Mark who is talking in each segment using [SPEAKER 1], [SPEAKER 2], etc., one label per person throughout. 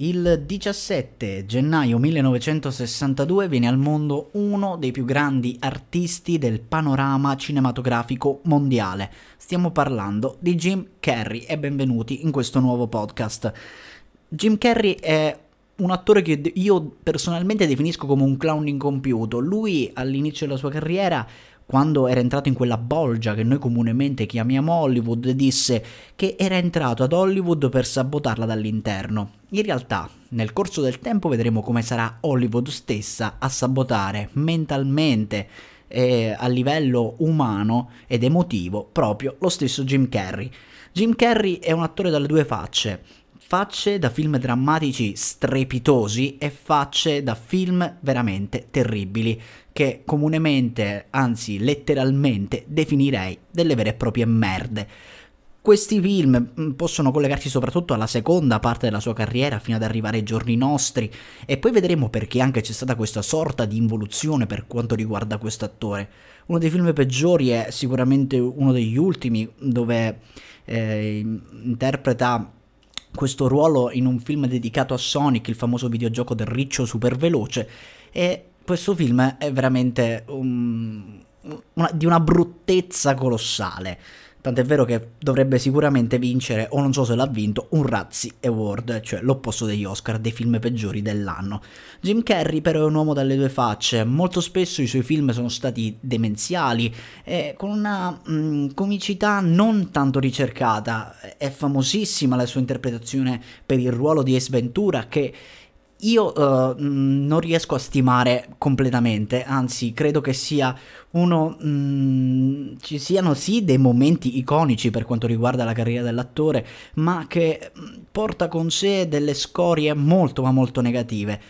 [SPEAKER 1] Il 17 gennaio 1962 viene al mondo uno dei più grandi artisti del panorama cinematografico mondiale. Stiamo parlando di Jim Carrey e benvenuti in questo nuovo podcast. Jim Carrey è un attore che io personalmente definisco come un clown incompiuto. Lui all'inizio della sua carriera quando era entrato in quella bolgia che noi comunemente chiamiamo Hollywood, disse che era entrato ad Hollywood per sabotarla dall'interno. In realtà, nel corso del tempo vedremo come sarà Hollywood stessa a sabotare mentalmente e a livello umano ed emotivo proprio lo stesso Jim Carrey. Jim Carrey è un attore dalle due facce facce da film drammatici strepitosi e facce da film veramente terribili, che comunemente, anzi letteralmente, definirei delle vere e proprie merde. Questi film mm, possono collegarsi soprattutto alla seconda parte della sua carriera fino ad arrivare ai giorni nostri e poi vedremo perché anche c'è stata questa sorta di involuzione per quanto riguarda questo attore. Uno dei film peggiori è sicuramente uno degli ultimi dove eh, interpreta questo ruolo in un film dedicato a Sonic, il famoso videogioco del riccio super veloce, e questo film è veramente um, una, di una bruttezza colossale. Tant'è vero che dovrebbe sicuramente vincere, o non so se l'ha vinto, un Razzie Award, cioè l'opposto degli Oscar, dei film peggiori dell'anno. Jim Carrey però è un uomo dalle due facce, molto spesso i suoi film sono stati demenziali, e con una mh, mm, comicità non tanto ricercata. È famosissima la sua interpretazione per il ruolo di Ace Ventura che io uh, non riesco a stimare completamente, anzi credo che sia uno... Mh, ci siano sì dei momenti iconici per quanto riguarda la carriera dell'attore, ma che porta con sé delle scorie molto ma molto negative.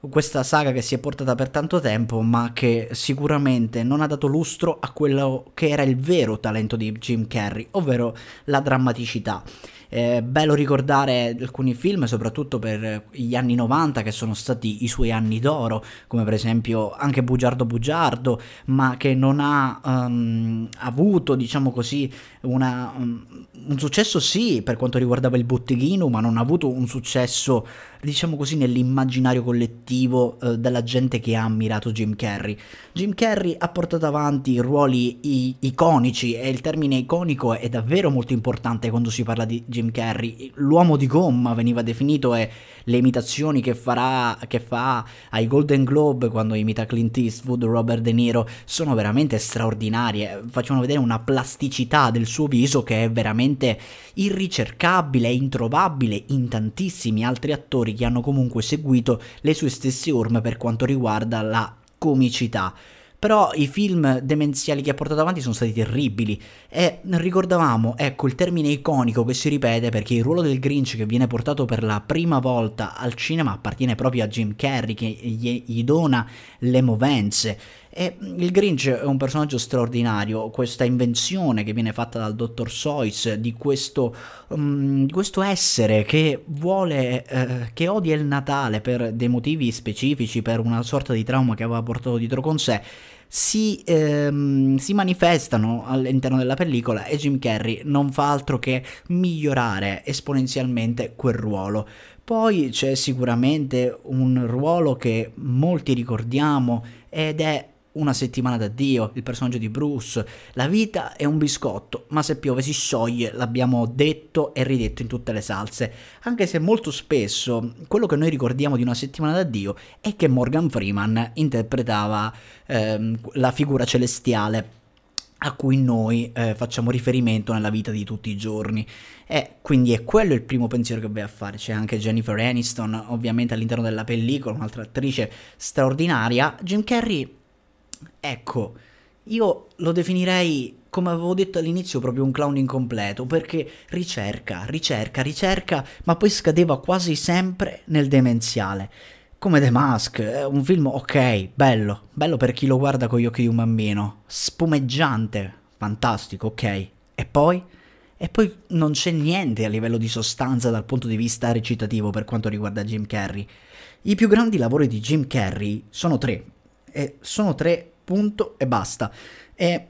[SPEAKER 1] Questa saga che si è portata per tanto tempo, ma che sicuramente non ha dato lustro a quello che era il vero talento di Jim Carrey, ovvero la drammaticità. È bello ricordare alcuni film, soprattutto per gli anni 90, che sono stati i suoi anni d'oro, come per esempio anche Bugiardo Bugiardo, ma che non ha um, avuto, diciamo così, una, um, un successo sì per quanto riguardava il botteghino, ma non ha avuto un successo, diciamo così, nell'immaginario collettivo uh, della gente che ha ammirato Jim Carrey. Jim Carrey ha portato avanti ruoli i- iconici e il termine iconico è davvero molto importante quando si parla di Jim Jim Carrey, l'uomo di gomma veniva definito e le imitazioni che, farà, che fa ai Golden Globe quando imita Clint Eastwood, Robert De Niro, sono veramente straordinarie, facciano vedere una plasticità del suo viso che è veramente irricercabile e introvabile in tantissimi altri attori che hanno comunque seguito le sue stesse orme per quanto riguarda la comicità. Però i film demenziali che ha portato avanti sono stati terribili e ricordavamo, ecco, il termine iconico che si ripete perché il ruolo del Grinch che viene portato per la prima volta al cinema appartiene proprio a Jim Carrey che gli, gli dona le movenze. E il Grinch è un personaggio straordinario, questa invenzione che viene fatta dal dottor Seuss di questo, um, di questo essere che vuole, eh, che odia il Natale per dei motivi specifici, per una sorta di trauma che aveva portato dietro con sé, si, ehm, si, manifestano all'interno della pellicola e Jim Carrey non fa altro che migliorare esponenzialmente quel ruolo. Poi c'è sicuramente un ruolo che molti ricordiamo ed è una settimana d'addio, il personaggio di Bruce. La vita è un biscotto, ma se piove si scioglie, l'abbiamo detto e ridetto in tutte le salse. Anche se molto spesso quello che noi ricordiamo di una settimana d'addio è che Morgan Freeman interpretava ehm, la figura celestiale a cui noi eh, facciamo riferimento nella vita di tutti i giorni. E quindi è quello il primo pensiero che vai a fare. C'è anche Jennifer Aniston, ovviamente all'interno della pellicola, un'altra attrice straordinaria. Jim Carrey Ecco, io lo definirei, come avevo detto all'inizio, proprio un clown incompleto, perché ricerca, ricerca, ricerca, ma poi scadeva quasi sempre nel demenziale. Come The Mask, è un film ok, bello, bello per chi lo guarda con gli occhi di un bambino, spumeggiante, fantastico, ok. E poi? E poi non c'è niente a livello di sostanza dal punto di vista recitativo per quanto riguarda Jim Carrey. I più grandi lavori di Jim Carrey sono tre, e sono tre punto e basta. E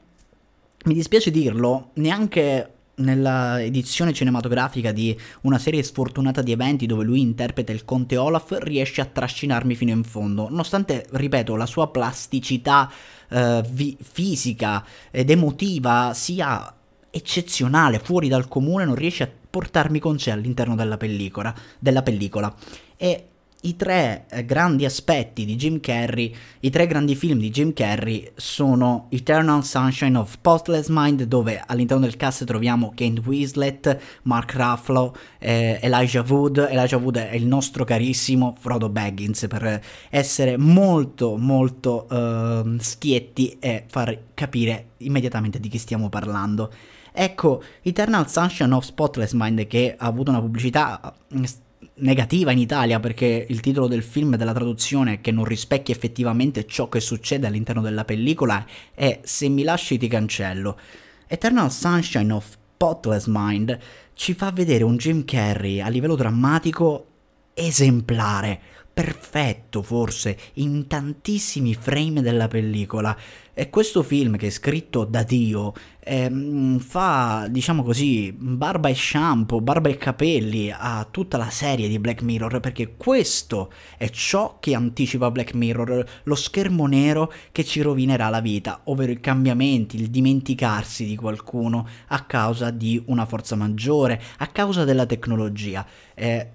[SPEAKER 1] mi dispiace dirlo, neanche nella edizione cinematografica di una serie sfortunata di eventi dove lui interpreta il conte Olaf riesce a trascinarmi fino in fondo, nonostante, ripeto, la sua plasticità eh, vi- fisica ed emotiva sia eccezionale, fuori dal comune, non riesce a portarmi con sé all'interno della pellicola. Della pellicola. E i tre eh, grandi aspetti di Jim Carrey, i tre grandi film di Jim Carrey sono Eternal Sunshine of Spotless Mind, dove all'interno del cast troviamo Kate Winslet, Mark Ruffalo, eh, Elijah Wood. Elijah Wood è il nostro carissimo Frodo Baggins per essere molto molto uh, schietti e far capire immediatamente di chi stiamo parlando. Ecco, Eternal Sunshine of Spotless Mind che ha avuto una pubblicità negativa in Italia perché il titolo del film e della traduzione che non rispecchia effettivamente ciò che succede all'interno della pellicola è Se mi lasci ti cancello. Eternal Sunshine of Spotless Mind ci fa vedere un Jim Carrey a livello drammatico esemplare, perfetto forse, in tantissimi frame della pellicola. E questo film che è scritto da Dio ehm, fa, diciamo così, barba e shampoo, barba e capelli a tutta la serie di Black Mirror, perché questo è ciò che anticipa Black Mirror, lo schermo nero che ci rovinerà la vita, ovvero i cambiamenti, il dimenticarsi di qualcuno a causa di una forza maggiore, a causa della tecnologia. Eh,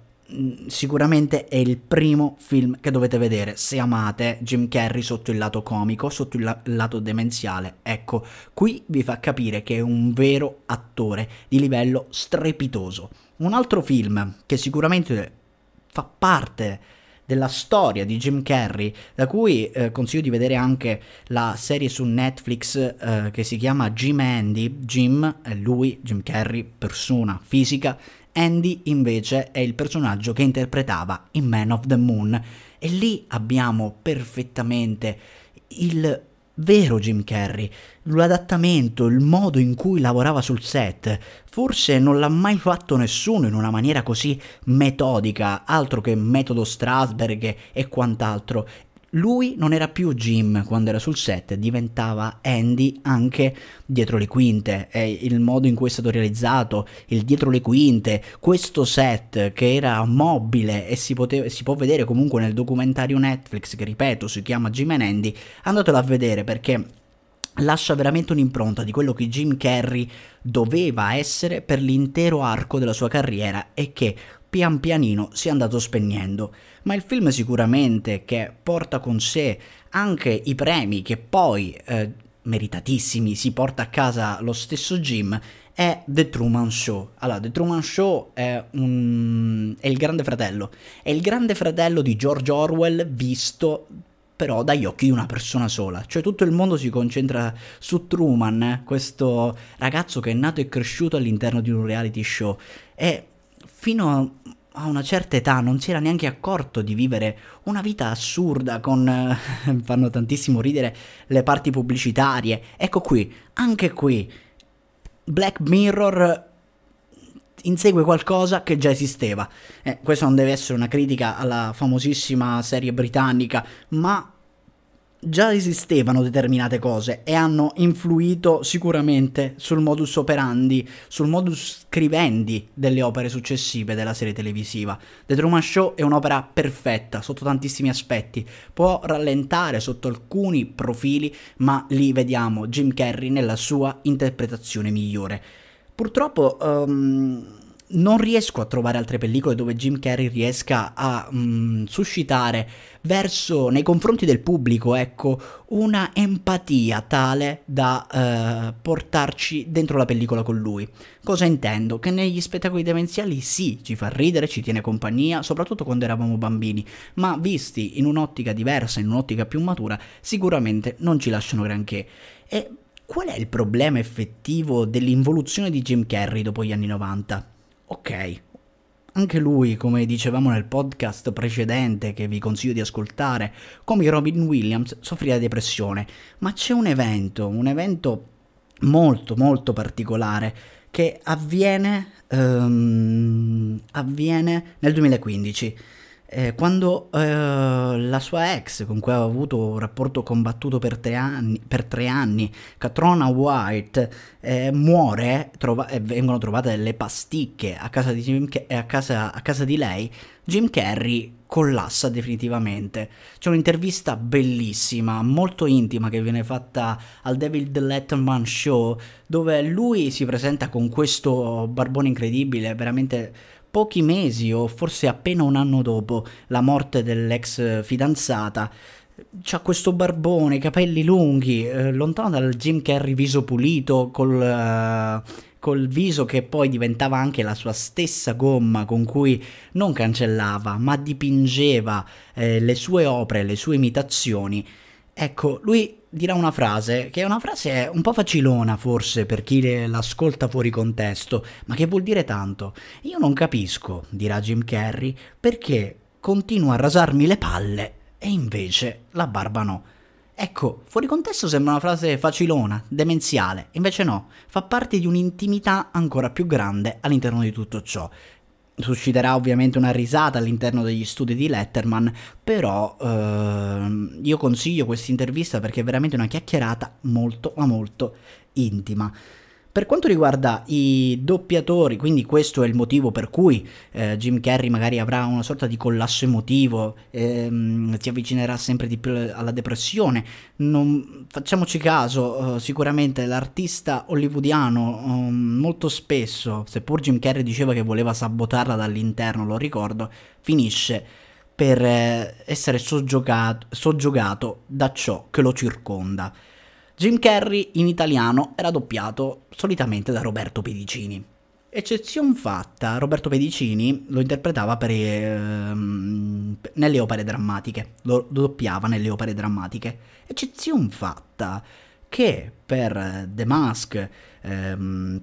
[SPEAKER 1] sicuramente è il primo film che dovete vedere se amate Jim Carrey sotto il lato comico, sotto il, la- lato demenziale. Ecco, qui vi fa capire che è un vero attore di livello strepitoso. Un altro film che sicuramente fa parte della storia di Jim Carrey, da cui eh, consiglio di vedere anche la serie su Netflix eh, che si chiama Jim Andy. Jim lui, Jim Carrey, persona fisica, Andy invece è il personaggio che interpretava in Man of the Moon. E lì abbiamo perfettamente il vero Jim Carrey, l'adattamento, il modo in cui lavorava sul set, forse non l'ha mai fatto nessuno in una maniera così metodica, altro che metodo Strasberg e quant'altro, lui non era più Jim quando era sul set, diventava Andy anche dietro le quinte. È il modo in cui è stato realizzato, il dietro le quinte, questo set che era mobile e si, poteva, si può vedere comunque nel documentario Netflix che ripeto si chiama Jim and Andy, andatelo a vedere perché lascia veramente un'impronta di quello che Jim Carrey doveva essere per l'intero arco della sua carriera e che pian pianino si è andato spegnendo. Ma il film sicuramente che porta con sé anche i premi che poi, eh, meritatissimi, si porta a casa lo stesso Jim, è The Truman Show. Allora, The Truman Show è, un... è il grande fratello. È il grande fratello di George Orwell visto però dagli occhi di una persona sola. Cioè tutto il mondo si concentra su Truman, questo ragazzo che è nato e cresciuto all'interno di un reality show. E fino a una certa età non si era neanche accorto di vivere una vita assurda con... Eh, fanno tantissimo ridere le parti pubblicitarie. Ecco qui, anche qui, Black Mirror insegue qualcosa che già esisteva. Eh, questo non deve essere una critica alla famosissima serie britannica, ma già esistevano determinate cose e hanno influito sicuramente sul modus operandi, sul modus scrivendi delle opere successive della serie televisiva. The Truman Show è un'opera perfetta sotto tantissimi aspetti, può rallentare sotto alcuni profili, ma lì vediamo Jim Carrey nella sua interpretazione migliore. Purtroppo um, non riesco a trovare altre pellicole dove Jim Carrey riesca a mm, suscitare verso, nei confronti del pubblico, ecco, una empatia tale da eh, portarci dentro la pellicola con lui. Cosa intendo? Che negli spettacoli demenziali sì, ci fa ridere, ci tiene compagnia, soprattutto quando eravamo bambini, ma visti in un'ottica diversa, in un'ottica più matura, sicuramente non ci lasciano granché. E qual è il problema effettivo dell'involuzione di Jim Carrey dopo gli anni 90? Ok, anche lui, come dicevamo nel podcast precedente che vi consiglio di ascoltare, come Robin Williams, soffrì da depressione, ma c'è un evento, un evento molto molto particolare che avviene, um, avviene nel 2015. Eh, quando eh, la sua ex, con cui aveva avuto un rapporto combattuto per tre anni, per tre anni Catrona White, eh, muore trova- e vengono trovate delle pasticche a casa, di Jim, a, casa, a casa di lei, Jim Carrey collassa definitivamente. C'è un'intervista bellissima, molto intima che viene fatta al David Letterman Show, dove lui si presenta con questo barbone incredibile, veramente pochi mesi o forse appena un anno dopo la morte dell'ex fidanzata. C'ha questo barbone, capelli lunghi, eh, lontano dal Jim Carrey viso pulito, col, uh, col viso che poi diventava anche la sua stessa gomma con cui non cancellava, ma dipingeva eh, le sue opere, le sue imitazioni. Ecco, lui dirà una frase che è una frase un po' facilona forse per chi l'ascolta fuori contesto, ma che vuol dire tanto. Io non capisco, dirà Jim Carrey, perché continua a rasarmi le palle e invece la barba no. Ecco, fuori contesto sembra una frase facilona, demenziale, invece no, fa parte di un'intimità ancora più grande all'interno di tutto ciò susciterà ovviamente una risata all'interno degli studi di Letterman, però ehm, io consiglio questa intervista perché è veramente una chiacchierata molto ma molto intima. Per quanto riguarda i doppiatori, quindi questo è il motivo per cui eh, Jim Carrey magari avrà una sorta di collasso emotivo, ehm, si avvicinerà sempre di più alla depressione, non, facciamoci caso, eh, sicuramente l'artista hollywoodiano eh, molto spesso, seppur Jim Carrey diceva che voleva sabotarla dall'interno, lo ricordo, finisce per eh, essere soggiogato, soggiogato da ciò che lo circonda. Jim Carrey in italiano era doppiato solitamente da Roberto Pedicini. Eccezione fatta, Roberto Pedicini lo interpretava per, ehm, nelle opere drammatiche, lo, doppiava nelle opere drammatiche. Eccezione fatta che per The Mask, ehm,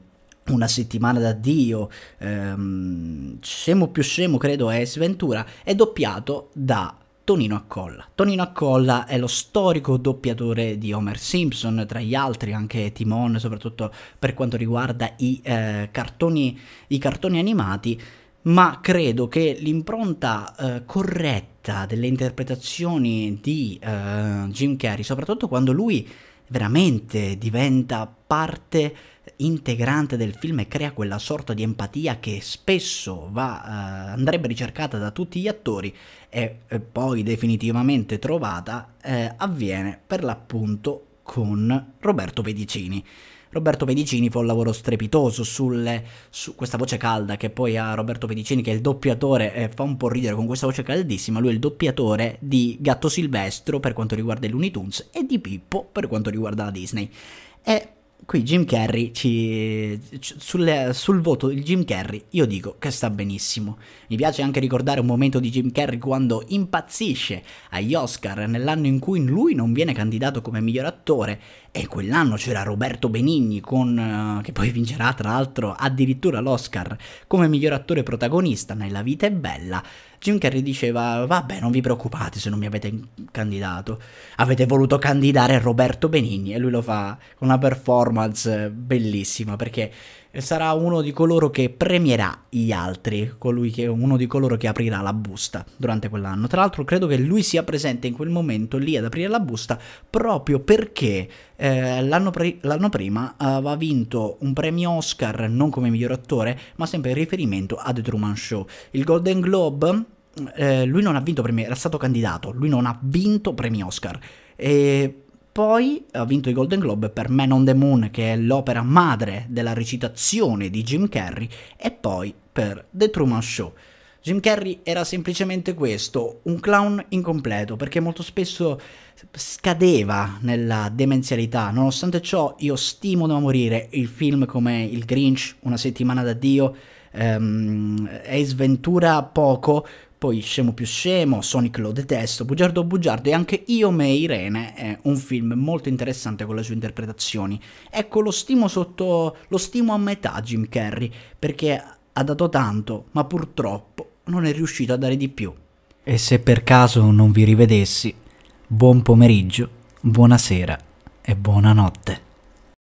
[SPEAKER 1] una settimana d'addio, ehm, scemo più scemo credo è Sventura, è doppiato da Tonino Accolla. Tonino Accolla è lo storico doppiatore di Homer Simpson, tra gli altri anche Timon, soprattutto per quanto riguarda i, eh, cartoni, i cartoni animati, ma credo che l'impronta eh, corretta delle interpretazioni di eh, Jim Carrey, soprattutto quando lui veramente diventa parte integrante del film e crea quella sorta di empatia che spesso va, uh, andrebbe ricercata da tutti gli attori e, e poi definitivamente trovata, eh, avviene per l'appunto con Roberto Pedicini. Roberto Pedicini fa un lavoro strepitoso sulle, su questa voce calda che poi ha Roberto Pedicini che è il doppiatore e fa un po' ridere con questa voce caldissima, lui è il doppiatore di Gatto Silvestro per quanto riguarda i Looney Tunes e di Pippo per quanto riguarda la Disney. E qui Jim Carrey ci, sul, sul voto di Jim Carrey io dico che sta benissimo. Mi piace anche ricordare un momento di Jim Carrey quando impazzisce agli Oscar nell'anno in cui lui non viene candidato come miglior attore e quell'anno c'era Roberto Benigni con, uh, che poi vincerà tra l'altro addirittura l'Oscar come miglior attore protagonista nella vita è bella. Jim Carrey diceva vabbè non vi preoccupate se non mi avete candidato, avete voluto candidare Roberto Benigni e lui lo fa con una performance bellissima perché sarà uno di coloro che premierà gli altri, colui che uno di coloro che aprirà la busta durante quell'anno. Tra l'altro credo che lui sia presente in quel momento lì ad aprire la busta proprio perché eh, l'anno, prima aveva vinto un premio Oscar non come miglior attore, ma sempre in riferimento a The Truman Show. Il Golden Globe eh, lui non ha vinto premi, era stato candidato, lui non ha vinto premi Oscar. E poi ha vinto i Golden Globe per Man on the Moon, che è l'opera madre della recitazione di Jim Carrey, e poi per The Truman Show. Jim Carrey era semplicemente questo, un clown incompleto, perché molto spesso scadeva nella demenzialità. Nonostante ciò, io stimo da morire il film come Il Grinch, Una settimana d'addio, um, Ace Ventura poco, poi Scemo più scemo, Sonic lo detesto, Bugiardo bugiardo e anche Io me Irene è un film molto interessante con le sue interpretazioni. Ecco, lo stimo sotto... lo stimo a metà Jim Carrey, perché ha dato tanto, ma purtroppo non è riuscito a dare di più. E se per caso non vi rivedessi, buon pomeriggio, buonasera e buonanotte.